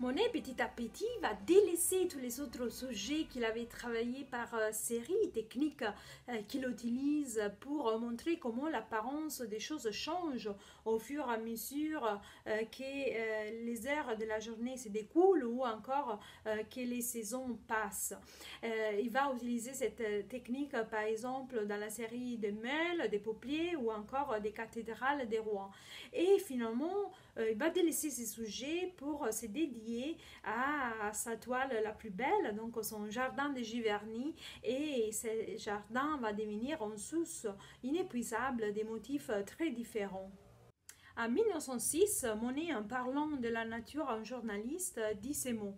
Monet, petit à petit, va délaisser tous les autres sujets qu'il avait travaillé par euh, série, techniques euh, qu'il utilise pour montrer comment l'apparence des choses change au fur et à mesure euh, que les heures de la journée se découlent ou encore que les saisons passent. il va utiliser cette technique, par exemple, dans la série des Meules, des Paupiers ou encore des cathédrales des rois. Et finalement, il va délaisser ces sujets pour se dédier à sa toile la plus belle, donc son jardin de Giverny, et ce jardin va devenir une source inépuisable des motifs très différents. En 1906, Monet, en parlant de la nature un journaliste, dit ces mots.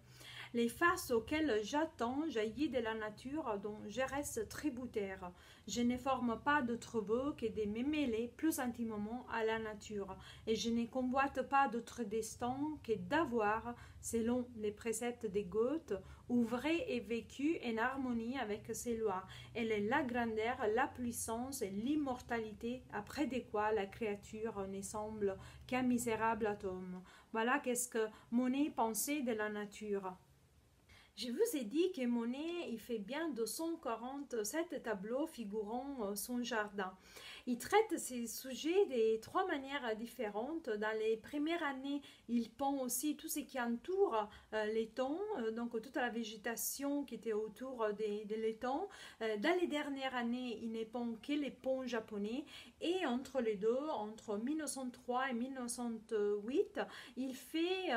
Les faces auxquelles j'attends jaillit de la nature dont je reste tributaire. Je ne forme pas d'autre vœu que de me mêler plus intimement à la nature, et je ne convoite pas d'autre destin que d'avoir, selon les préceptes des Goethe, ouvré et vécu en harmonie avec ses lois. Elle est la grandeur, la puissance et l'immortalité, après de quoi la créature ne semble qu'un misérable atome. Voilà qu'est-ce que Monet pensait de la nature. Je vous ai dit que Monet il fait bien 247 tableaux figurant euh, son jardin. Il traite ces sujets de trois manières différentes. Dans les premières années, il peint aussi tout ce qui entoure euh, l'étang, euh, donc toute la végétation qui était autour de, de l'étang. dans les dernières années, il ne peint que les ponts japonais. Et entre les deux, entre 1903 et 1908, il fait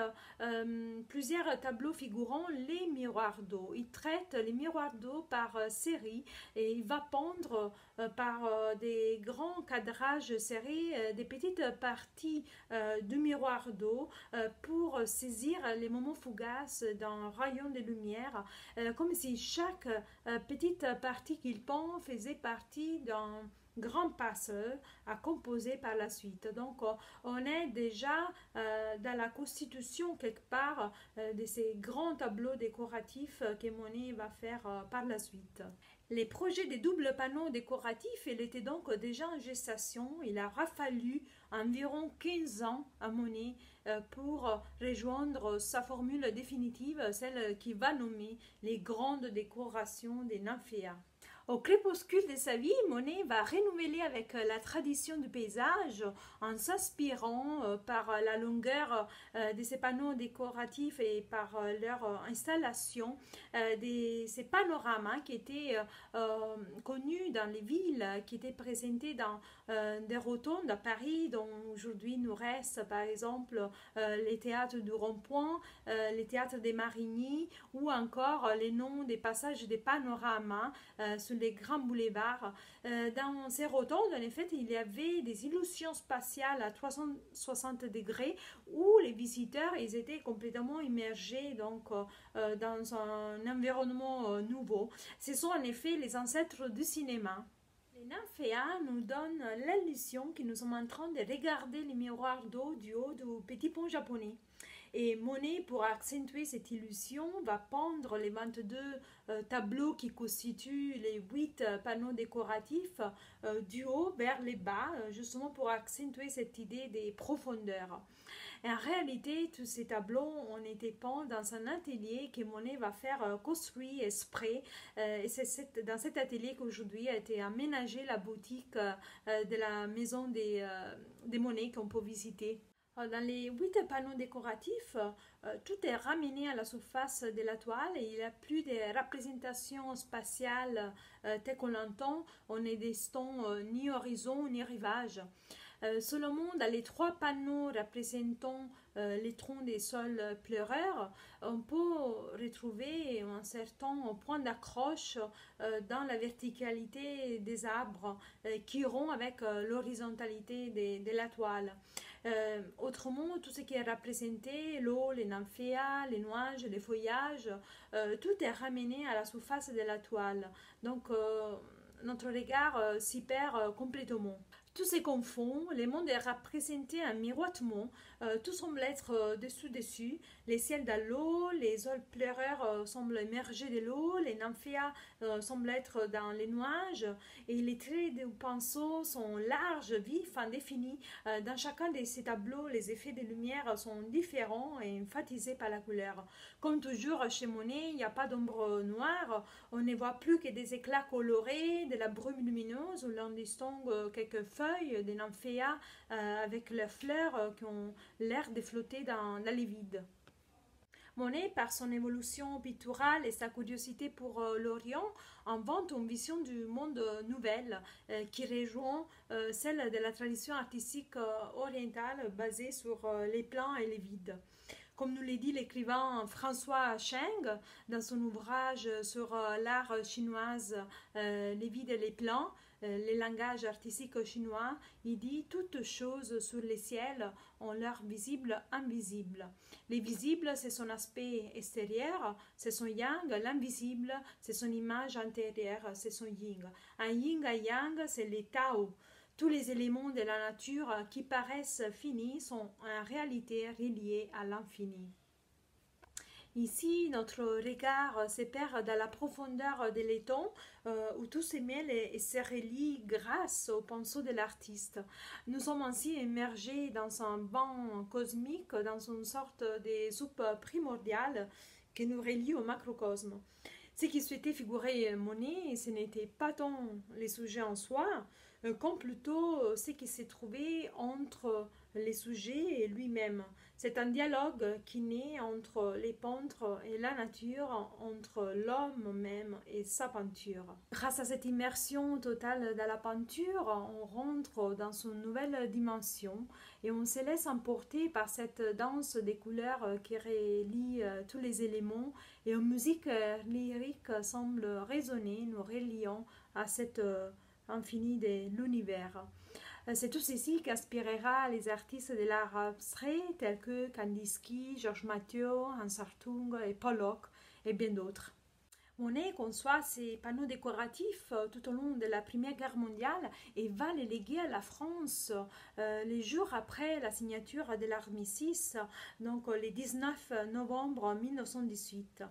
plusieurs tableaux figurant les d'eau. Il traite les miroirs d'eau par euh, série et il va pendre euh, par euh, des grands cadrages serrés des petites parties du miroir d'eau pour saisir les moments fugaces d'un rayon de lumière, comme si chaque petite partie qu'il pend faisait partie d'un grand passeur à composer par la suite. Donc, euh, on est déjà euh, dans la constitution quelque part euh, de ces grands tableaux décoratifs que Monet va faire par la suite. Les projets des doubles panneaux décoratifs, il était donc déjà en gestation. Il a fallu environ 15 ans à Monet pour rejoindre sa formule définitive, celle qui va nommer les grandes décorations des nymphéas. Au crépuscule de sa vie, Monet va renouveler avec euh, la tradition du paysage en s'inspirant euh, par la longueur euh, de ces panneaux décoratifs et par leur installation de ces panoramas qui étaient connus dans les villes, qui étaient présentés dans des rotondes à Paris, dont aujourd'hui nous reste par exemple les théâtres du Rond-Point, les théâtres des Marigny ou encore les noms des passages des panoramas les grands boulevards. Euh, dans ces rotondes, en effet, il y avait des illusions spatiales à 360 degrés où les visiteurs ils étaient complètement immergés donc, euh, dans un environnement euh, nouveau. Ce sont en effet les ancêtres du cinéma. Les nymphéas nous donnent l'illusion que nous sommes en train de regarder les miroirs d'eau du haut du petit pont japonais. Et Monet, pour accentuer cette illusion, va peindre les 22 euh, tableaux qui constituent les 8 euh, panneaux décoratifs euh, du haut vers les bas, justement pour accentuer cette idée des profondeurs. en réalité, tous ces tableaux ont été peints dans un atelier que Monet va faire construire exprès. et c'est dans cet atelier qu'aujourd'hui a été aménagée la boutique de la maison des, des Monet qu'on peut visiter. Euh, dans les huit panneaux décoratifs, euh, tout est ramené à la surface de la toile et il n'y a plus de représentations spatiales euh, telles qu'on l'entend. On est des ni horizon ni rivage. Euh, seulement, dans les trois panneaux représentant euh, les troncs des sols pleureurs, on peut retrouver un certain point d'accroche euh, dans la verticalité des arbres qui rompt avec l'horizontalité de, la toile. autrement, tout ce qui est représenté, l'eau, les nymphéas, les nuages, les feuillages, tout est ramené à la surface de la toile. Donc, notre regard s'y perd complètement. Tout se confond, le monde est représenté en miroitement, euh, tout semble être euh, dessous-dessus, les ciels dans l'eau, les eaux pleureurs euh, semblent émerger de l'eau, les nymphéas semblent être dans les nuages, et les traits du pinceau sont larges, vifs, indéfinis. dans chacun de ces tableaux, les effets de lumière sont différents et emphatisés par la couleur. Comme toujours chez Monet, il n'y a pas d'ombre noire, on ne voit plus que des éclats colorés, de la brume lumineuse, où l'on distingue quelques feuilles des nymphéas euh, avec leurs fleurs euh, qui ont l'air de flotter dans la vide. Monet, par son évolution picturale et sa curiosité pour euh, l'Orient, invente une vision du monde nouvelle qui rejoint celle de la tradition artistique orientale basée sur les plans et les vides. Comme nous l'a dit l'écrivain François Cheng dans son ouvrage sur l'art chinoise Les vides et les plans, euh, les langages artistiques chinois, il dit toutes choses sur les ciels ont l'air visible, invisible. Les visibles, c'est son aspect extérieur, c'est son yang, l'invisible, c'est son image intérieure, c'est son yin. Un yin, un yang, c'est les Tao. Tous les éléments de la nature qui paraissent finis sont en réalité reliés à l'infini. Ici, notre regard se dans la profondeur de l'étang euh, où tout se mêle et, se relie grâce au pinceau de l'artiste. Nous sommes ainsi immergés dans un banc cosmique, dans une sorte de soupe primordiale qui nous relie au macrocosme. Ce qui souhaitait figurer Monet, ce n'était pas tant les sujets en soi, euh, comme plutôt ce qui s'est trouvé entre les sujets et lui-même. C'est un dialogue qui naît entre les peintres et la nature, entre l'homme même et sa peinture. Grâce à cette immersion totale dans la peinture, on rentre dans une nouvelle dimension et on se laisse emporter par cette danse des couleurs qui relie euh, tous les éléments et une musique lyrique semble résonner, nous reliant à cette euh, infini de l'univers. Euh, c'est tout ceci qui inspirera les artistes de l'art abstrait tels que Kandinsky, Georges Mathieu, Hans Hartung et Pollock et bien d'autres. Monet conçoit ses panneaux décoratifs euh, tout au long de la Première Guerre mondiale et va les léguer à la France euh, les jours après la signature de l'armistice, donc le 19 novembre 1918.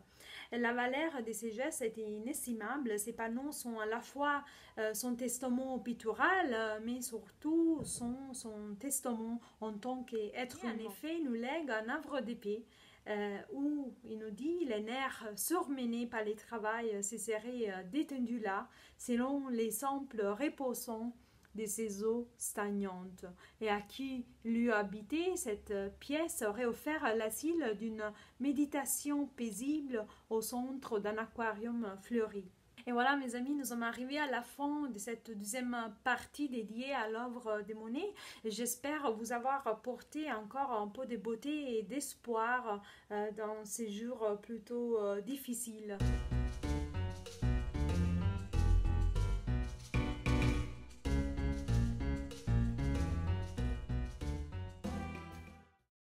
La valeur de ces gestes est inestimable. Ces panneaux sont à la fois euh, son testament pictural, mais surtout son, son testament en tant qu'être. En effet, nous lègue un œuvre d'épée euh, où il nous dit les nerfs surmenés par les travail se seraient euh, détendus là, selon les simples reposants de ses eaux stagnantes, et à qui l'eût habité cette pièce aurait offert l'asile d'une méditation paisible au centre d'un aquarium fleuri. Et voilà, mes amis, nous sommes arrivés à la fin de cette deuxième partie dédiée à l'œuvre de Monet. J'espère vous avoir apporté encore un peu de beauté et d'espoir euh, dans ces jours plutôt euh, difficiles.